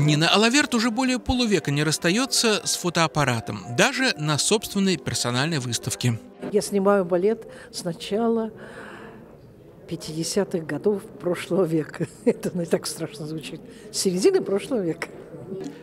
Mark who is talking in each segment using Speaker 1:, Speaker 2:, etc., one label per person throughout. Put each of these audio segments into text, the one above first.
Speaker 1: Нина Алаверт уже более полувека не расстается с фотоаппаратом, даже на собственной персональной выставке.
Speaker 2: Я снимаю балет с начала 50-х годов прошлого века. Это не так страшно звучит. С середины прошлого века.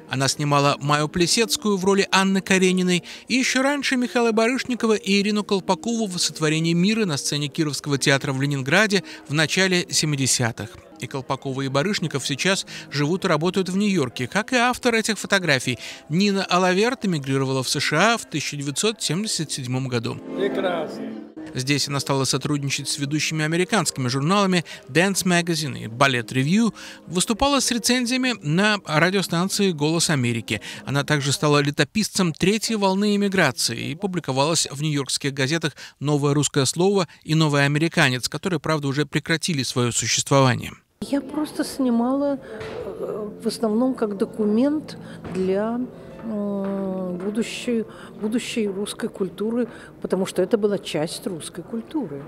Speaker 1: Она снимала Майю Плесецкую в роли Анны Карениной и еще раньше Михаила Барышникова и Ирину Колпакову в сотворении мира на сцене Кировского театра в Ленинграде в начале 70-х. И Колпакова и Барышников сейчас живут и работают в Нью-Йорке, как и автор этих фотографий. Нина Алаверт эмигрировала в США в 1977 году. Прекрасно. Здесь она стала сотрудничать с ведущими американскими журналами Dance Magazine и Ballet Review, выступала с рецензиями на радиостанции «Голос Америки». Она также стала летописцем третьей волны иммиграции и публиковалась в нью-йоркских газетах «Новое русское слово» и «Новый американец», которые, правда, уже прекратили свое существование.
Speaker 2: Я просто снимала э, в основном как документ для будущей, будущей русской культуры, потому что это была часть русской культуры.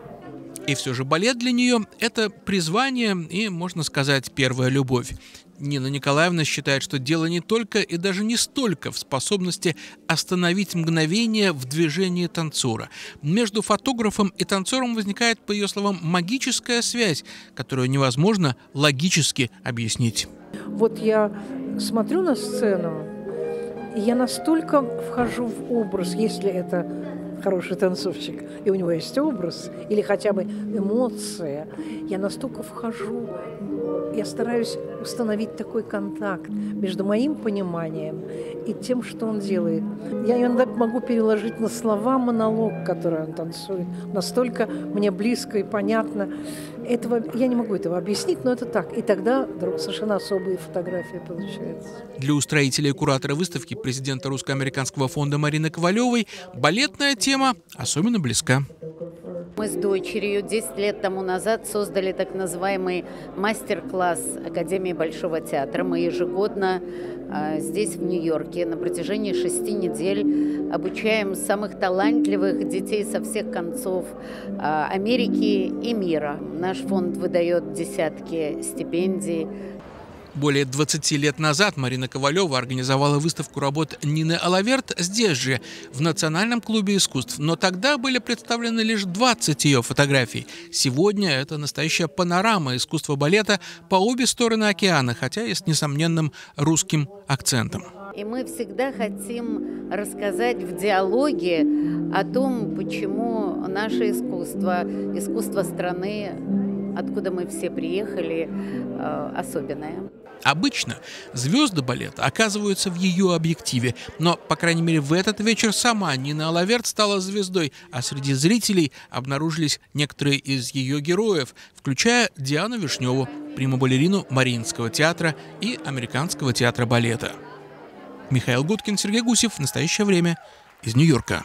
Speaker 1: И все же балет для нее – это призвание и, можно сказать, первая любовь. Нина Николаевна считает, что дело не только и даже не столько в способности остановить мгновение в движении танцора. Между фотографом и танцором возникает, по ее словам, магическая связь, которую невозможно логически объяснить.
Speaker 2: Вот я смотрю на сцену, я настолько вхожу в образ, если это хороший танцовщик, и у него есть образ, или хотя бы эмоция, я настолько вхожу, я стараюсь установить такой контакт между моим пониманием и тем, что он делает. Я иногда могу переложить на слова монолог, который он танцует. Настолько мне близко и понятно. Этого, я не могу этого объяснить, но это так. И тогда совершенно особые фотографии получаются.
Speaker 1: Для устроителя и куратора выставки президента Русско-американского фонда Марины Ковалевой балетная тема особенно близка.
Speaker 3: Мы с дочерью 10 лет тому назад создали так называемый мастер-класс Академии Большого театра. Мы ежегодно э, здесь, в Нью-Йорке, на протяжении шести недель обучаем самых талантливых детей со всех концов э, Америки и мира. Наш фонд выдает десятки стипендий
Speaker 1: более 20 лет назад Марина Ковалева организовала выставку работ Нины Алаверт здесь же, в Национальном клубе искусств. Но тогда были представлены лишь 20 ее фотографий. Сегодня это настоящая панорама искусства балета по обе стороны океана, хотя и с несомненным русским акцентом.
Speaker 3: И мы всегда хотим рассказать в диалоге о том, почему наше искусство, искусство страны, откуда мы все приехали, э, особенное.
Speaker 1: Обычно звезды балета оказываются в ее объективе, но, по крайней мере, в этот вечер сама Нина Алаверт стала звездой, а среди зрителей обнаружились некоторые из ее героев, включая Диану Вишневу, приму-балерину Мариинского театра и Американского театра балета. Михаил Гудкин, Сергей Гусев. В настоящее время из Нью-Йорка.